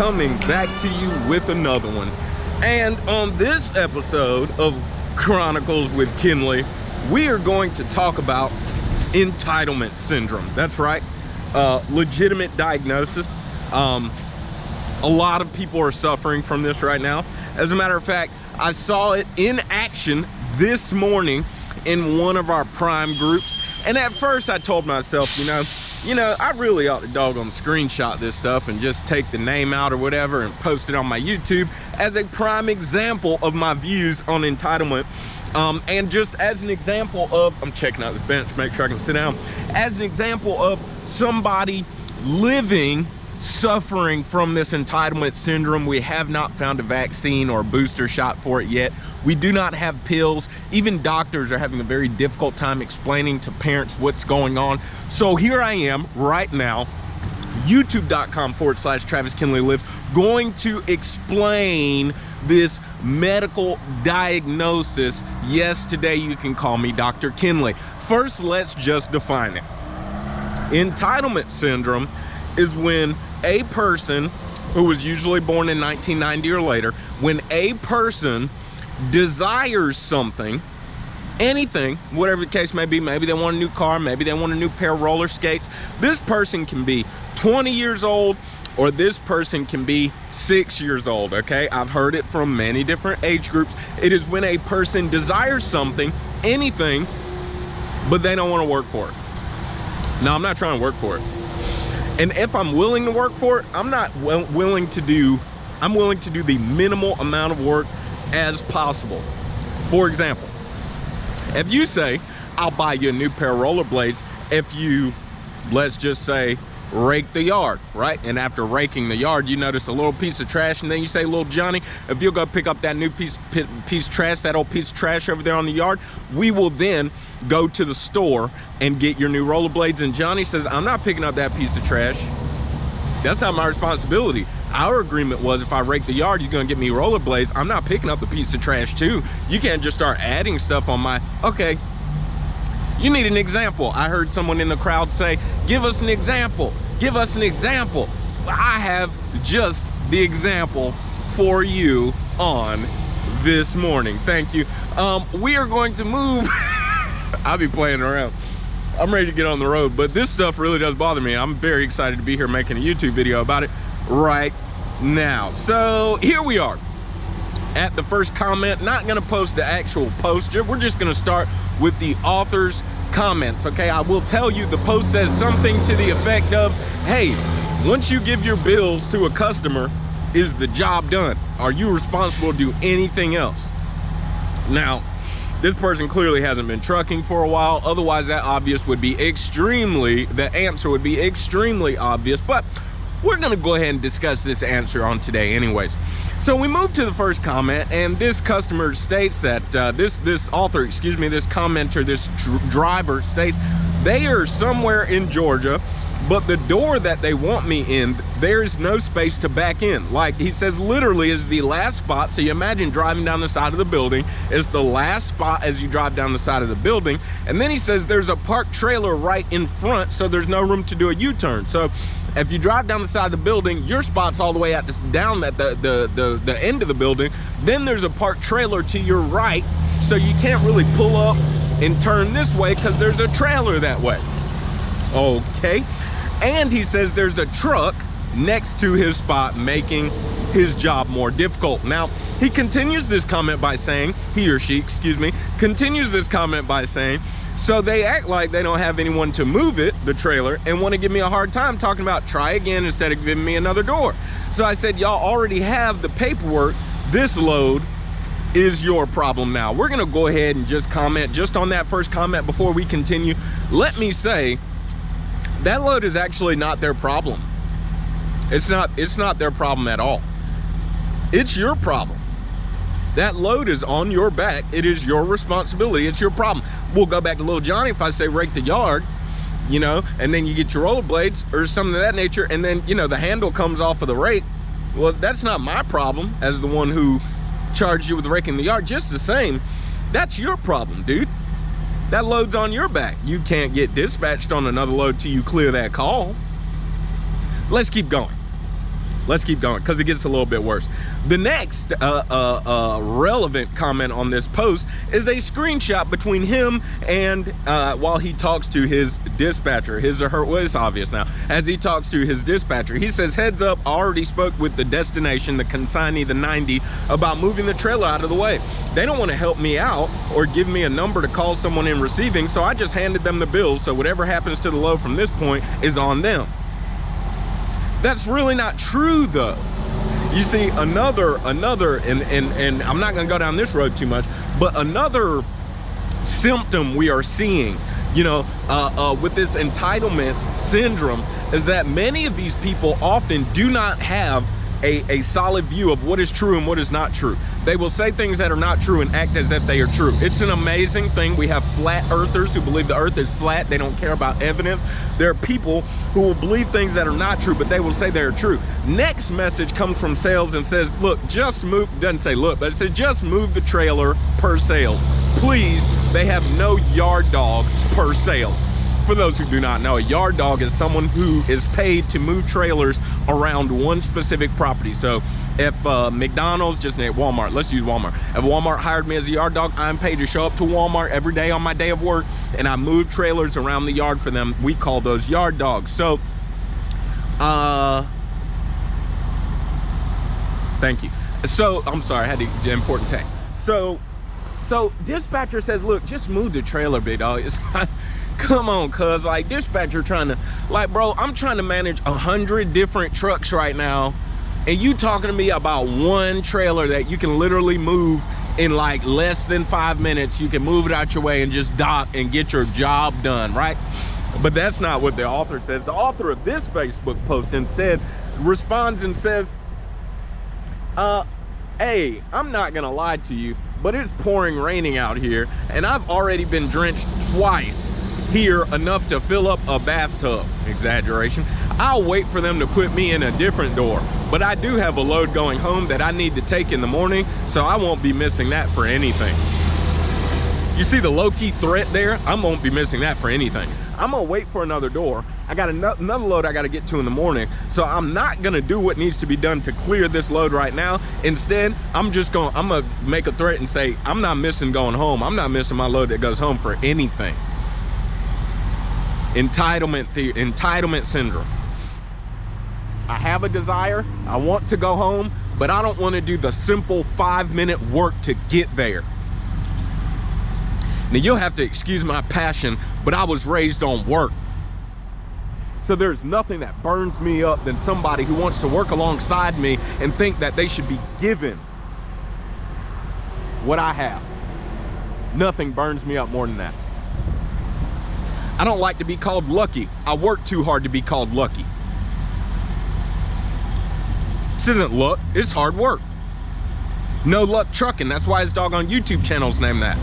coming back to you with another one. And on this episode of Chronicles with Kinley, we are going to talk about entitlement syndrome. That's right, uh, legitimate diagnosis. Um, a lot of people are suffering from this right now. As a matter of fact, I saw it in action this morning in one of our prime groups. And at first I told myself, you know, you know, I really ought to doggone screenshot this stuff and just take the name out or whatever and post it on my YouTube as a prime example of my views on entitlement. Um, and just as an example of, I'm checking out this bench, make sure I can sit down, as an example of somebody living suffering from this entitlement syndrome. We have not found a vaccine or a booster shot for it yet. We do not have pills. Even doctors are having a very difficult time explaining to parents what's going on. So here I am right now, youtube.com forward slash Travis Kinley Lives, going to explain this medical diagnosis. Yes, today you can call me Dr. Kinley. First, let's just define it. Entitlement syndrome is when a person who was usually born in 1990 or later, when a person desires something, anything, whatever the case may be, maybe they want a new car, maybe they want a new pair of roller skates, this person can be 20 years old or this person can be six years old, okay? I've heard it from many different age groups. It is when a person desires something, anything, but they don't want to work for it. Now, I'm not trying to work for it. And if I'm willing to work for it, I'm not willing to do, I'm willing to do the minimal amount of work as possible. For example, if you say, I'll buy you a new pair of rollerblades if you, let's just say, rake the yard, right? And after raking the yard, you notice a little piece of trash, and then you say, little Johnny, if you'll go pick up that new piece, piece trash, that old piece of trash over there on the yard, we will then go to the store and get your new rollerblades. And Johnny says, I'm not picking up that piece of trash. That's not my responsibility. Our agreement was if I rake the yard, you're gonna get me rollerblades. I'm not picking up the piece of trash too. You can't just start adding stuff on my, okay, you need an example. I heard someone in the crowd say, give us an example, give us an example. I have just the example for you on this morning. Thank you. Um, we are going to move. I'll be playing around. I'm ready to get on the road, but this stuff really does bother me. I'm very excited to be here making a YouTube video about it right now. So here we are at the first comment. Not gonna post the actual post. We're just gonna start with the author's comments, okay? I will tell you the post says something to the effect of, hey, once you give your bills to a customer, is the job done? Are you responsible to do anything else? Now, this person clearly hasn't been trucking for a while. Otherwise, that obvious would be extremely, the answer would be extremely obvious. But we're gonna go ahead and discuss this answer on today anyways. So we move to the first comment and this customer states that, uh, this, this author, excuse me, this commenter, this dr driver states they are somewhere in Georgia but the door that they want me in there's no space to back in. Like he says literally is the last spot. So you imagine driving down the side of the building. Is the last spot as you drive down the side of the building. And then he says there's a parked trailer right in front so there's no room to do a u-turn. So if you drive down the side of the building your spot's all the way at this down at the, the the the end of the building. Then there's a parked trailer to your right so you can't really pull up and turn this way because there's a trailer that way. Okay. And he says there's a truck next to his spot making his job more difficult. Now, he continues this comment by saying, he or she, excuse me, continues this comment by saying, so they act like they don't have anyone to move it, the trailer, and want to give me a hard time talking about try again instead of giving me another door. So I said, y'all already have the paperwork. This load is your problem now. We're going to go ahead and just comment just on that first comment before we continue. Let me say that load is actually not their problem. It's not, it's not their problem at all. It's your problem. That load is on your back. It is your responsibility. It's your problem. We'll go back to little Johnny if I say rake the yard, you know, and then you get your rollerblades or something of that nature, and then, you know, the handle comes off of the rake. Well, that's not my problem as the one who charged you with raking the yard. Just the same, that's your problem, dude that load's on your back. You can't get dispatched on another load till you clear that call. Let's keep going. Let's keep going because it gets a little bit worse. The next uh, uh, uh, relevant comment on this post is a screenshot between him and uh, while he talks to his dispatcher, his or her, well, it's obvious now, as he talks to his dispatcher. He says, heads up, already spoke with the destination, the consignee, the 90, about moving the trailer out of the way. They don't want to help me out or give me a number to call someone in receiving, so I just handed them the bill, so whatever happens to the load from this point is on them. That's really not true though. You see, another, another, and, and, and I'm not gonna go down this road too much, but another symptom we are seeing, you know, uh, uh, with this entitlement syndrome is that many of these people often do not have a, a solid view of what is true and what is not true. They will say things that are not true and act as if they are true. It's an amazing thing. We have flat earthers who believe the earth is flat. They don't care about evidence. There are people who will believe things that are not true, but they will say they're true. Next message comes from sales and says, look, just move, doesn't say look, but it says just move the trailer per sales. Please, they have no yard dog per sales for those who do not know, a yard dog is someone who is paid to move trailers around one specific property. So if uh, McDonald's, just at Walmart, let's use Walmart. If Walmart hired me as a yard dog, I'm paid to show up to Walmart every day on my day of work and I move trailers around the yard for them. We call those yard dogs. So, uh, thank you. So, I'm sorry, I had the important text. So, so dispatcher says, look, just move the trailer, big dog. It's not, come on cuz like dispatcher trying to like bro i'm trying to manage a hundred different trucks right now and you talking to me about one trailer that you can literally move in like less than five minutes. You can move it out your way and just dock and get your job done right? But that's not what the author says. The author of this facebook post instead responds and says uh hey i'm not gonna lie to you but it's pouring raining out here and i've already been drenched twice here enough to fill up a bathtub, exaggeration. I'll wait for them to put me in a different door. But I do have a load going home that I need to take in the morning, so I won't be missing that for anything. You see the low-key threat there? I won't be missing that for anything. I'm gonna wait for another door. I got another load I gotta get to in the morning. So I'm not gonna do what needs to be done to clear this load right now. Instead, I'm just gonna, I'm gonna make a threat and say, I'm not missing going home. I'm not missing my load that goes home for anything entitlement the entitlement syndrome. I have a desire. I want to go home but i don't want to do the simple five minute work to get there. Now you'll have to excuse my passion but i was raised on work. So there's nothing that burns me up than somebody who wants to work alongside me and think that they should be given what i have. Nothing burns me up more than that I don't like to be called lucky. I work too hard to be called lucky. This isn't luck, it's hard work. No luck trucking, that's why his dog on YouTube channel's named that.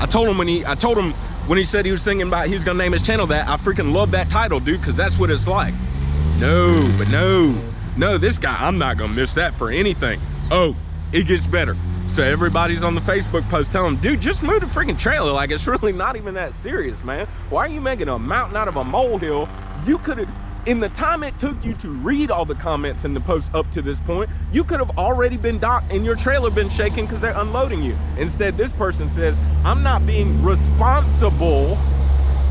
I told him when he, I told him when he said he was thinking about he was gonna name his channel that, I freaking love that title, dude, because that's what it's like. No, but no, no, this guy, I'm not gonna miss that for anything. Oh, it gets better. So everybody's on the Facebook post telling them, dude, just move the freaking trailer. Like it's really not even that serious, man. Why are you making a mountain out of a molehill? You could have, in the time it took you to read all the comments in the post up to this point, you could have already been docked and your trailer been shaking because they're unloading you. Instead, this person says, I'm not being responsible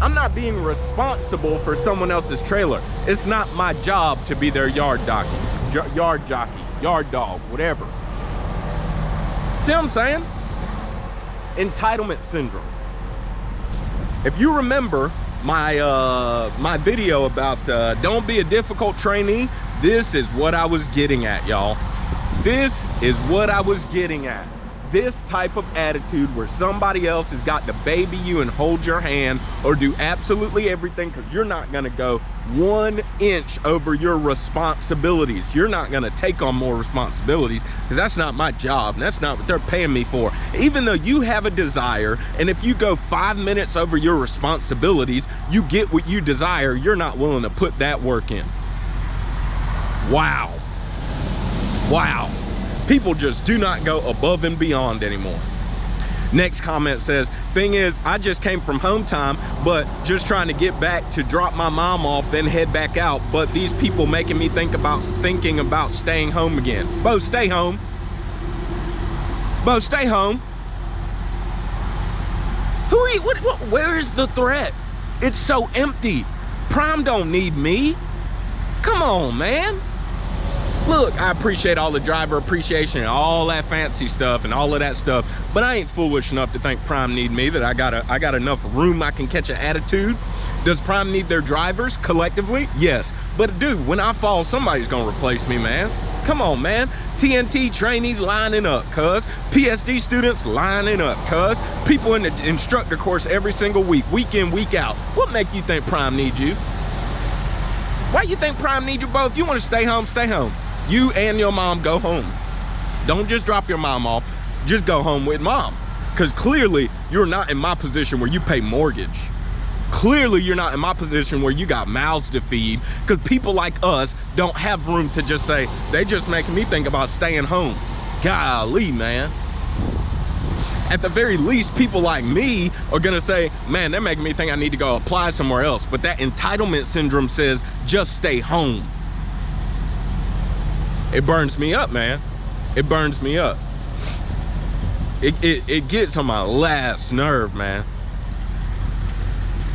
I'm not being responsible for someone else's trailer. It's not my job to be their yard jockey, yard jockey, yard dog, whatever. See what I'm saying? Entitlement syndrome. If you remember my uh, my video about uh, don't be a difficult trainee, this is what I was getting at, y'all. This is what I was getting at this type of attitude where somebody else has got to baby you and hold your hand or do absolutely everything because you're not going to go one inch over your responsibilities. You're not going to take on more responsibilities because that's not my job. that's not what they're paying me for. Even though you have a desire, and if you go five minutes over your responsibilities, you get what you desire, you're not willing to put that work in. Wow. Wow people just do not go above and beyond anymore Next comment says, thing is, I just came from home time, but just trying to get back to drop my mom off, then head back out. But these people making me think about thinking about staying home again. Bo, stay home. Bo, stay home. Who are you? What, what, where is the threat? It's so empty. Prime don't need me. Come on, man look i appreciate all the driver appreciation and all that fancy stuff and all of that stuff but i ain't foolish enough to think prime need me that i got a i got enough room i can catch an attitude. Does prime need their drivers collectively? Yes. But dude when i fall somebody's gonna replace me man. Come on man. Tnt trainees lining up cuz. Psd students lining up cuz. People in the instructor course every single week week in week out. What make you think prime need you? Why you think prime need you both? If you want to stay home stay home you and your mom go home. Don't just drop your mom off, just go home with mom. Because clearly you're not in my position where you pay mortgage. Clearly you're not in my position where you got mouths to feed because people like us don't have room to just say, they just making me think about staying home. Golly, man. At the very least, people like me are gonna say, man, they're making me think I need to go apply somewhere else. But that entitlement syndrome says, just stay home it burns me up, man. It burns me up. It, it, it gets on my last nerve, man.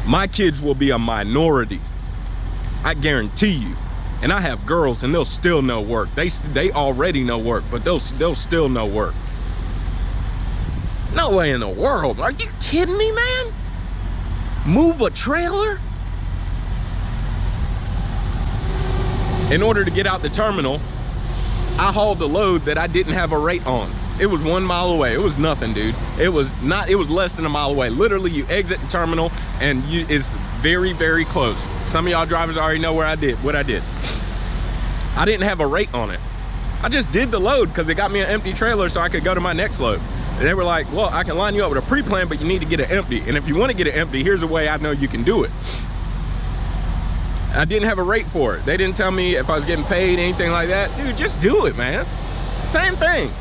My kids will be a minority. I guarantee you. And I have girls and they'll still know work. They, they already know work, but they'll, they'll still know work. No way in the world. Are you kidding me, man? Move a trailer? In order to get out the terminal, I hauled a load that I didn't have a rate on. It was one mile away. It was nothing, dude. It was not, it was less than a mile away. Literally, you exit the terminal and you it's very, very close. Some of y'all drivers already know where I did, what I did. I didn't have a rate on it. I just did the load because it got me an empty trailer so I could go to my next load. And they were like, well, I can line you up with a pre-plan, but you need to get it empty. And if you want to get it empty, here's a way I know you can do it. I didn't have a rate for it. They didn't tell me if I was getting paid, anything like that. Dude, just do it, man. Same thing.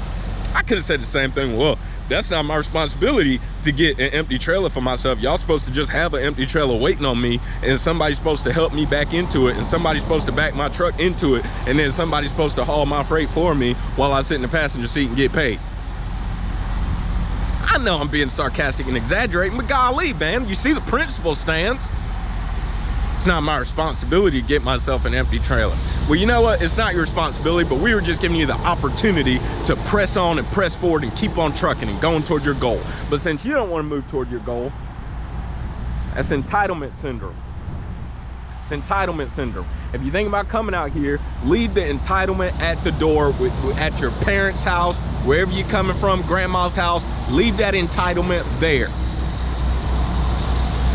I could have said the same thing. Well, that's not my responsibility to get an empty trailer for myself. Y'all supposed to just have an empty trailer waiting on me and somebody's supposed to help me back into it and somebody's supposed to back my truck into it and then somebody's supposed to haul my freight for me while I sit in the passenger seat and get paid. I know I'm being sarcastic and exaggerating, but golly, man, you see the principle stands it's not my responsibility to get myself an empty trailer. Well, you know what? It's not your responsibility, but we were just giving you the opportunity to press on and press forward and keep on trucking and going toward your goal. But since you don't want to move toward your goal, that's entitlement syndrome. It's entitlement syndrome. If you think about coming out here, leave the entitlement at the door, with, at your parents' house, wherever you're coming from, grandma's house, leave that entitlement there.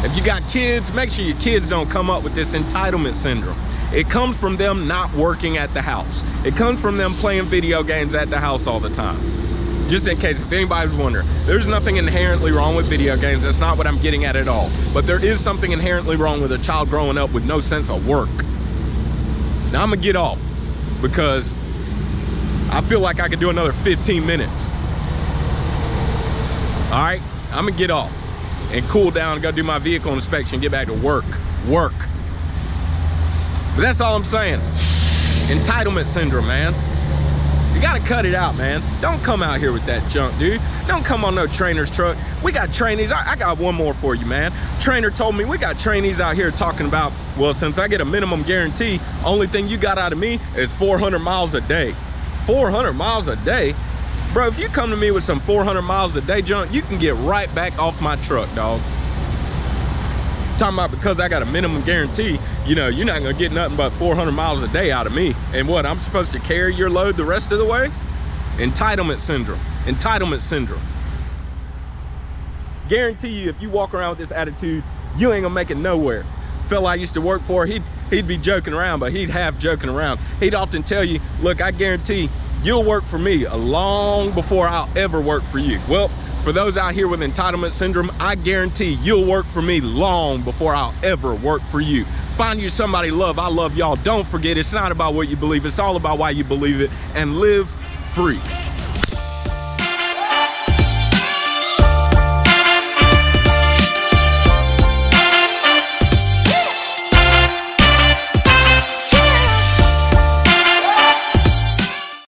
If you got kids, make sure your kids don't come up with this entitlement syndrome. It comes from them not working at the house. It comes from them playing video games at the house all the time. Just in case, if anybody's wondering, there's nothing inherently wrong with video games. That's not what I'm getting at at all. But there is something inherently wrong with a child growing up with no sense of work. Now I'm gonna get off because I feel like I could do another 15 minutes. All right, I'm gonna get off and cool down and go do my vehicle inspection, get back to work, work. But that's all I'm saying. Entitlement syndrome, man. You gotta cut it out, man. Don't come out here with that junk, dude. Don't come on no trainer's truck. We got trainees. I, I, got one more for you, man. Trainer told me we got trainees out here talking about, well, since I get a minimum guarantee, only thing you got out of me is 400 miles a day. 400 miles a day? Bro, if you come to me with some 400 miles a day junk, you can get right back off my truck, dog. Talking about because I got a minimum guarantee, you know, you're not gonna get nothing but 400 miles a day out of me. And what, I'm supposed to carry your load the rest of the way? Entitlement syndrome, entitlement syndrome. Guarantee you, if you walk around with this attitude, you ain't gonna make it nowhere. Fella I used to work for, he'd, he'd be joking around, but he'd have joking around. He'd often tell you, look, I guarantee you'll work for me long before I'll ever work for you. Well, for those out here with entitlement syndrome, I guarantee you'll work for me long before I'll ever work for you. Find you somebody love. I love y'all. Don't forget, it's not about what you believe. It's all about why you believe it and live free.